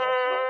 Música